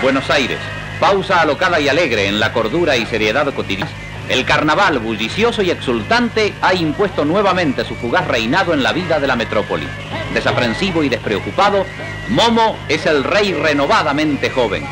Buenos Aires, pausa alocada y alegre en la cordura y seriedad cotidiana. El carnaval bullicioso y exultante ha impuesto nuevamente su fugaz reinado en la vida de la metrópoli. Desaprensivo y despreocupado, Momo es el rey renovadamente joven.